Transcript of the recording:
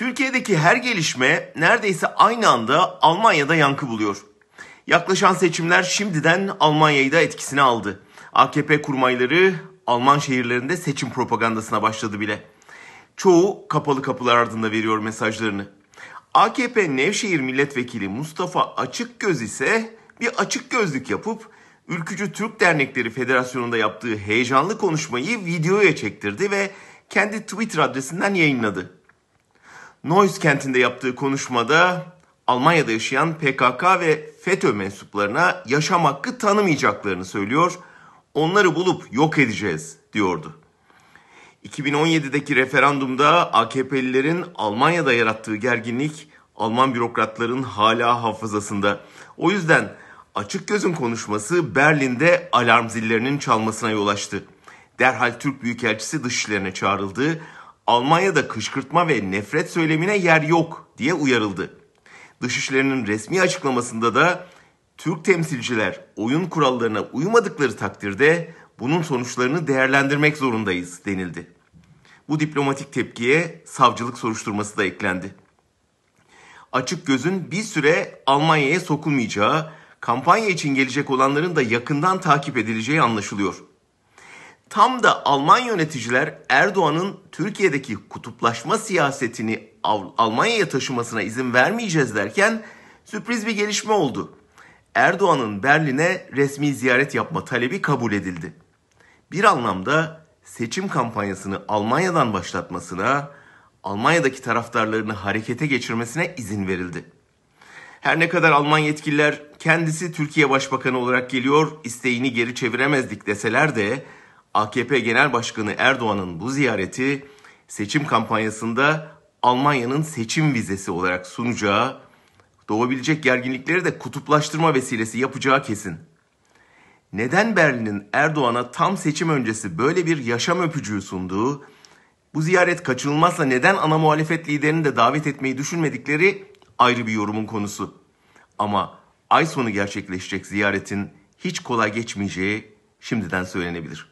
Türkiye'deki her gelişme neredeyse aynı anda Almanya'da yankı buluyor. Yaklaşan seçimler şimdiden Almanya'yı da etkisine aldı. AKP kurmayları Alman şehirlerinde seçim propagandasına başladı bile. Çoğu kapalı kapılar ardında veriyor mesajlarını. AKP Nevşehir Milletvekili Mustafa Açıkgöz ise bir açık gözlük yapıp Ülkücü Türk Dernekleri Federasyonu'nda yaptığı heyecanlı konuşmayı videoya çektirdi ve kendi Twitter adresinden yayınladı. Neuss kentinde yaptığı konuşmada Almanya'da yaşayan PKK ve FETÖ mensuplarına yaşam hakkı tanımayacaklarını söylüyor. Onları bulup yok edeceğiz diyordu. 2017'deki referandumda AKP'lilerin Almanya'da yarattığı gerginlik Alman bürokratların hala hafızasında. O yüzden açık gözün konuşması Berlin'de alarm zillerinin çalmasına yol açtı. Derhal Türk Büyükelçisi dışişlerine çağrıldı. Almanya'da kışkırtma ve nefret söylemine yer yok diye uyarıldı. Dışişlerinin resmi açıklamasında da Türk temsilciler oyun kurallarına uymadıkları takdirde bunun sonuçlarını değerlendirmek zorundayız denildi. Bu diplomatik tepkiye savcılık soruşturması da eklendi. Açık gözün bir süre Almanya'ya sokulmayacağı, kampanya için gelecek olanların da yakından takip edileceği anlaşılıyor. Tam da Alman yöneticiler Erdoğan'ın Türkiye'deki kutuplaşma siyasetini Almanya'ya taşımasına izin vermeyeceğiz derken sürpriz bir gelişme oldu. Erdoğan'ın Berlin'e resmi ziyaret yapma talebi kabul edildi. Bir anlamda seçim kampanyasını Almanya'dan başlatmasına, Almanya'daki taraftarlarını harekete geçirmesine izin verildi. Her ne kadar Alman yetkililer kendisi Türkiye Başbakanı olarak geliyor, isteğini geri çeviremezdik deseler de AKP Genel Başkanı Erdoğan'ın bu ziyareti seçim kampanyasında Almanya'nın seçim vizesi olarak sunacağı, doğabilecek gerginlikleri de kutuplaştırma vesilesi yapacağı kesin. Neden Berlin'in Erdoğan'a tam seçim öncesi böyle bir yaşam öpücüğü sunduğu, bu ziyaret kaçınılmazsa neden ana muhalefet liderini de davet etmeyi düşünmedikleri ayrı bir yorumun konusu. Ama ay sonu gerçekleşecek ziyaretin hiç kolay geçmeyeceği şimdiden söylenebilir.